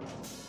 you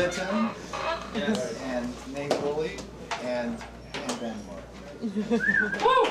Paul Litton and Nate Woolley and, and Ben Martin.